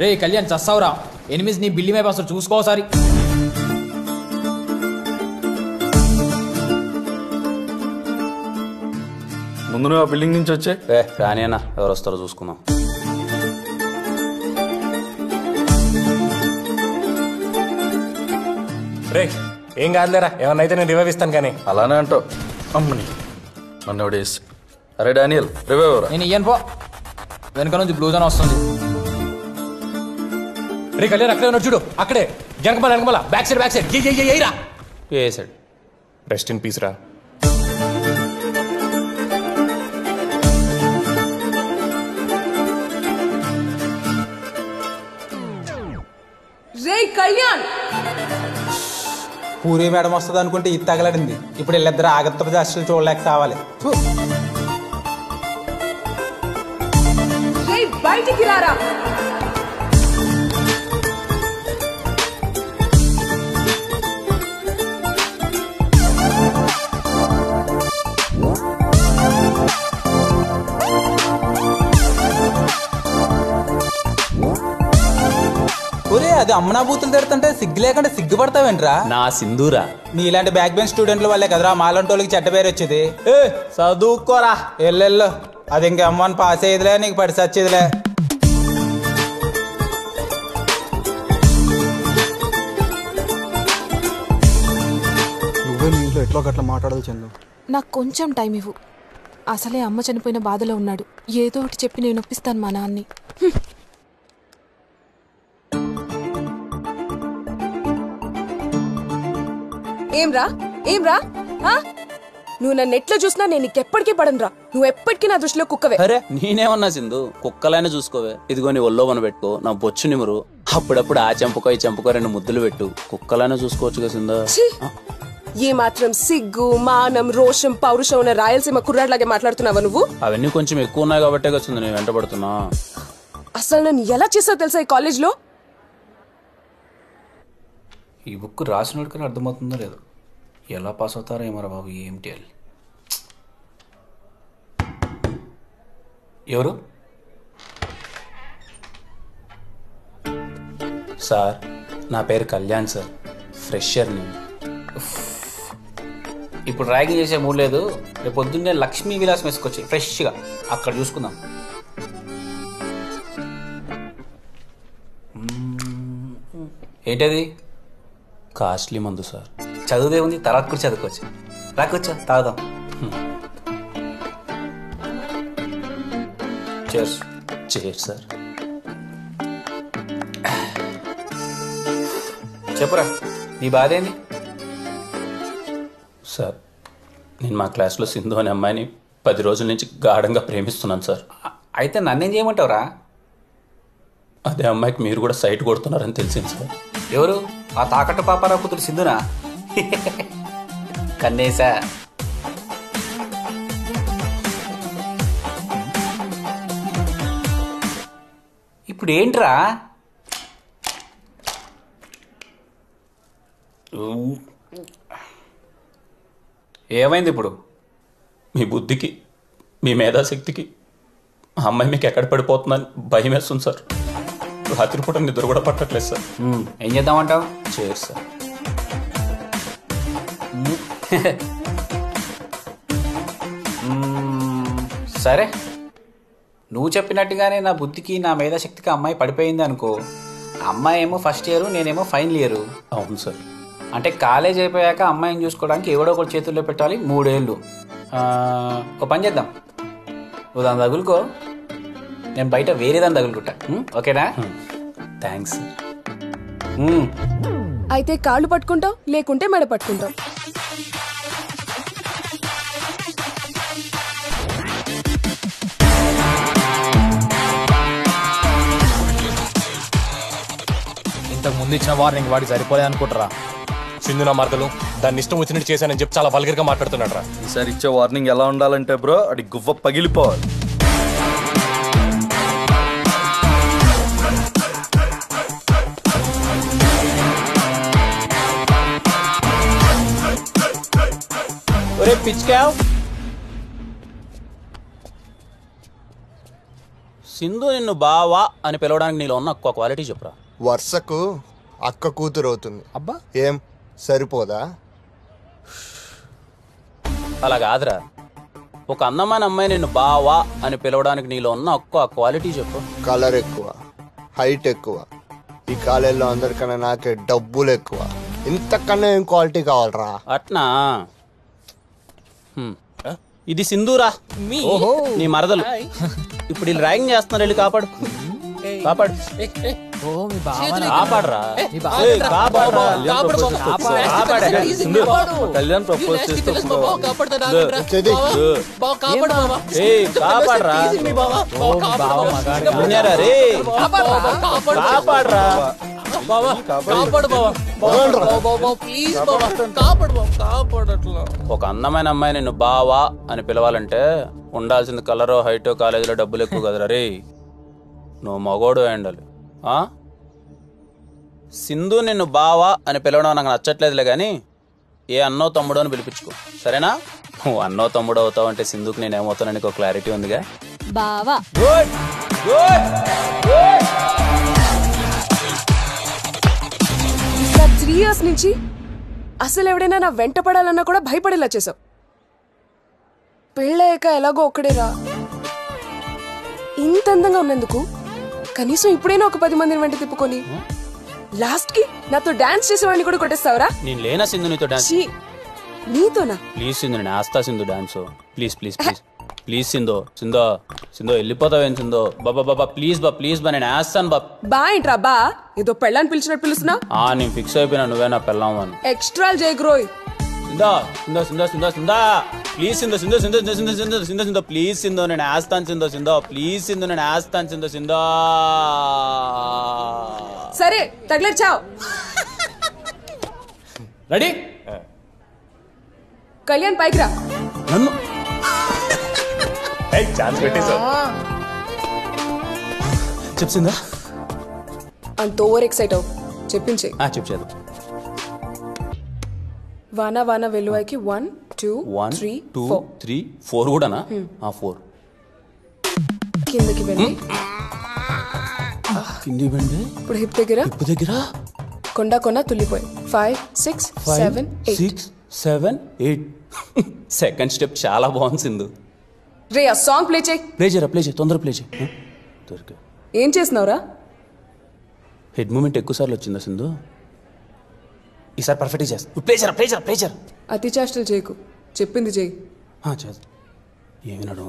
రే కళ్యాణ్ చస్తావురా. ఎనిమిది నీ బిల్లి మీద అసలు చూసుకోసారి ముందు నువ్వు ఆ బిల్డింగ్ నుంచి వచ్చే? ఏ రాని అన్న ఎవరు వస్తారో చూసుకుందాం. రే ఏం కాదులేరా ఏమన్నా అయితే నేను రివైవ్ ఇస్తాను కానీ. అలానే అంటావు. అమ్మని నన్ను ఎవడేసి? అరే డానియల్ రివైవ్ ఎవరా? నేను ఇయ్యను పో. వెనక నుంచి బ్లూజ్ అని వస్తుంది. రే కళ్యాణ్ అక్కడే ఉన్నాడు చూడు అక్కడే. వెనకమల వెనకమల. బ్యాక్ సైడ్ బ్యాక్ సైడ్ ఏ ఏ రా. వేసాడు రెస్ట్ ఇన్ పీస్ రా. రే కళ్యాణ్! పూరి మేడం వస్తుంది అనుకుంటే ఇది తగలడింది. ఇప్పుడు వీళ్ళిద్దరు ఆగత్త దశలు చూడలేక కావాలి. అది అమ్మనా బూతులు తిడుతుంటే సిగ్గు లేకుండా సిగ్గుపడతావేంట్రా? నా సింధూరా. నీలాంటి బ్యాక్ బెంచ్ స్టూడెంట్ల వల్లే కదరా మాలంటి వాళ్ళకి చెడ్డ పేరు వచ్చేది. ఏ చదువుకోరా. ఎల్లెల్లో. అది ఇంక అమ్మని పాస్ అయ్యేదిలే నీకు పడి సచ్చేదిలే. నువ్వే మీ ఇంట్లో ఎట్లో గట్లా మాట్లాడదు చందు? నాకు కొంచెం టైం ఇవ్వు. అసలే అమ్మ చనిపోయిన బాధలో ఉన్నాడు. ఏదో ఒకటి చెప్పి నేను ఒప్పిస్తాను మా నాన్ని. ఏం రా ఏం రా? నువ్వు నన్ను ఎట్లా చూసినా నేను నీకెప్పటికీ పడను రా నువ్వు ఎప్పటికీ నా దృష్టిలో కుక్కవే. అరే నేనేమన్నా సింధు? కుక్కలైనా చూసుకోవే. ఇదిగో నీ ఒళ్ళో మన పెట్టుకో. నా బొచ్చు నిమురు. అప్పుడప్పుడు ఆ చెంపకో ఈ చెంపకో రెండు ముద్దులు పెట్టు. కుక్కలైనా చూసుకోవచ్చు కదా సింధు! ఏ మాత్రం సిగ్గు మానం రోషం పౌరుషం ఉన్న రాయలసీమ కుర్రాడ్లాగే మాట్లాడుతున్నావా నువ్వు? అవన్నీ కొంచెం ఎక్కువ ఉన్నాయి కాబట్టే కదా సింధు నేను వెంటబడుతున్నా. అసలు నన్ను ఎలా చేసావు తెలుసా ఈ కాలేజ్లో? ఈ బుక్ రాసినోడికని అర్థమవుతుందో లేదు. ఎలా పాస్ అవుతారో ఏమరా బాబు ఏమిటి ఎవరు? సార్ నా పేరు కళ్యాణ్ సార్. ఫ్రెషర్ని ఇప్పుడు ర్యాగింగ్ చేసే మూడు లేదు. రేపు పొద్దున్నే లక్ష్మీ విలాస్ వేసుకొచ్చి ఫ్రెష్గా. అక్కడ చూసుకుందాం. ఏంటది? కాస్ట్లీ మందు సార్. చదువుదే ఉంది తర్వాత కూడా చదువుకోవచ్చు. రాకొచ్చా? తాగుదాం. చేర్స్ చేర్ సార్ చెప్పురా నీ బాధ ఏంది సార్ నేను మా క్లాస్లో సింధు అనే అమ్మాయిని పది రోజుల నుంచి గాఢంగా ప్రేమిస్తున్నాను సార్. అయితే నన్నేం చేయమంటావురా? అదే అమ్మాయికి మీరు కూడా సైట్ కొడుతున్నారని తెలిసింది సార్. ఎవరు? ఆ తాకట్టు పాపారావు కూతురు సింధునా? కన్నేసా. ఇప్పుడు ఏంట్రా ఏమైంది ఇప్పుడు? మీ బుద్ధికి మీ మేధాశక్తికి ఆ అమ్మాయి మీకు ఎక్కడ పడిపోతుందని భయం వేస్తుంది సార్. రాత్రిపూట నిద్ర కూడా పట్టట్లేదు సార్. ఏం చేద్దామంటావు? చేయరు సార్. సరే. నువ్వు చెప్పినట్టుగానే నా బుద్ధికి నా మేధాశక్తికి అమ్మాయి పడిపోయింది అనుకో. అమ్మాయి ఏమో ఫస్ట్ ఇయర్ నేనేమో ఫైనల్ ఇయర్ అవును సార్. అంటే కాలేజ్ అయిపోయాక అమ్మాయిని చూసుకోవడానికి ఎవడో ఒకటి చేతుల్లో పెట్టాలి మూడేళ్ళు. ఆ, ఒక పని చేద్దాం. నువ్వు దాన్ని తగులుకో. నేను బయట వేరే దాన్ని తగులుకుంటా? ఓకేనా? థ్యాంక్స్ అయితే కాళ్ళు పట్టుకుంటావు లేకుంటే మెడ పట్టుకుంటావు. ఇంతకు ముందు ఇచ్చిన వార్నింగ్ వాడికి సరిపోలే అనుకుంటారా సింధు నా మార్గలు దాన్ని ఇష్టం వచ్చినట్టు చేశానని చెప్పి చాలా వల్గర్గా మాట్లాడుతున్నాడు రా ఈసారి ఇచ్చే వార్నింగ్ ఎలా ఉండాలంటే బ్రో అది గువ్వ పగిలిపోవాలి. ఒరే సింధు నిన్ను బావా అని పిలవడానికి నీలో ఉన్న ఒక్క క్వాలిటీ చెప్పురా. వర్షకు అక్క కూతురు అవుతుంది. అబ్బా. ఏం? సరిపోదా? అలా కాదురా. ఒక అందమైన అమ్మాయి నిన్ను బావా అని పిలవడానికి నీలో ఉన్న ఒక్క క్వాలిటీ చెప్పు. కలర్ ఎక్కువ హైట్ ఎక్కువ. ఈ కాలేజీలో అందరికన్నా నాకే డబ్బులు ఎక్కువ. ఇంతకన్నా ఏం క్వాలిటీ కావాలరా? అట్నా? హ్మ్. ఇది సింధూరా? ఓహో నీ మరదలు. ఇప్పుడు వీళ్ళు ర్యాగింగ్ చేస్తున్నారు వెళ్ళి కాపాడు. కాపాడు. ఓ మీ మీ బావ కళ్యాణ్ ప్రపోజ్ చేస్తే చెది ఏయ్, కాపాడరా. ఓ మీ బావ మగాడు. విన్నారా రే కాపాడరా. ఒక అందమైన అమ్మాయి నిన్ను బావా అని పిలవాలంటే ఉండాల్సింది కలరో హైటో కాలేజీలో డబ్బులు ఎక్కువ కదరా రే నువ్వు మగోడు అయి ఉండాలి? సింధు నిన్ను బావా అని పిలవడం నాకు నచ్చట్లేదులే కానీ ఏ అన్నో తమ్ముడు అని పిలిపించుకో. సరేనా? నువ్వు అన్నో తమ్ముడు అవుతావు అంటే సింధుకి నేను ఏమవుతానని ఒక క్లారిటీ ఉందిగా? బావా. త్రీ ఇయర్స్ నుంచి అసలు ఎవడైనా నా వెంట పడాలన్నా కూడా భయపడేలా చేసావు పెళ్ళయ్యాక ఎలాగో ఒక్కడేరా. ఇంత అందంగా ఉన్నందుకు కనీసం ఇప్పుడైనా ఒక పది మందిని వెంట తిప్పుకొని లాస్ట్కి నాతో డాన్స్ చేసేవాడిని కూడా కొట్టేస్తావరా? నేను లేనా సింధు నీతో డాన్స్? నీతోనా? ప్లీజ్ సింధు నేను ఆస్తా Sindhu dance. Please please please. Please Sindhu సింధో సింధో వెళ్ళిపోతావేం సింధో? బాబా బాబా ప్లీజ్ బా ప్లీజ్ బా నేను వేస్తాను బా. బా ఏంట్రా బా? ఏదో పెళ్ళాన్ని పిలిచినట్టు పిలుస్తున్నా ఆ నేను ఫిక్స్ అయిపోయినా నువ్వే నా పెళ్ళాము అని. ఎక్స్ట్రాల్ జయగ్రోయ్ సిందో సిందో సిందో సిందో సిందా ప్లీజ్ సిందో సిందో సిందో సిందో సిందో సిందో సిందో సిందో ప్లీజ్ సిందో నేను వేస్తాను సిందో సిందో ప్లీజ్ సిందో నేను వేస్తాను సిందో సిందో సరే తగిలేరు చావ్. రెడీ? కళ్యాణ్ పైకి రా. నన్ను? ఛాన్స్ పెట్టేశావు చెప్సిందా అంత ఓవర్ ఎక్సైట్ అవు చెప్పించే చెప్పు చేద్దాం వాన వాన వెలువైకి one two one three two three four కూడానా? ఆ ఫోర్ కిందకి వెళ్ళి. కింది బండి ఇప్పుడు హిప్ దగ్గర. ఉప్పు దగ్గర. కొండ కొన తుల్లిపోయి. Five six seven six seven eight second step చాలా బాగుంది సింధు. రే ఆ సాంగ్ ప్లే చేయి. ప్లే చేయరా ప్లే చేయి తొందర ప్లే చేయి. దొరికా ఏం చేస్తున్నావురా? హెడ్ మూమెంట్ ఎక్కువ సార్లు వచ్చిందా సింధు? ఈసారి పర్ఫెక్ట్ చేస్తా ప్లేజర్ ప్లేజర్ ప్లేజర్ అతి చేష్టలు చేయకు. చెప్పింది చేయి. చేద్దాం ఏమి నడు